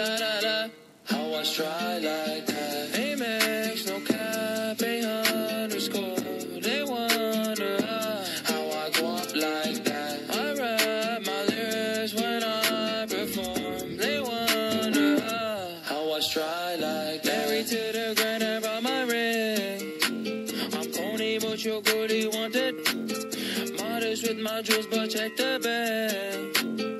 la, la la. How I try like that. Amex, no cap, a underscore. They wonder how I go up like that. I rap my lyrics when I perform. They wonder how I try like that. Married to the grind, I brought my ring. I'm pony, but your goodie wanted. Modest with my jewels, but check the bag.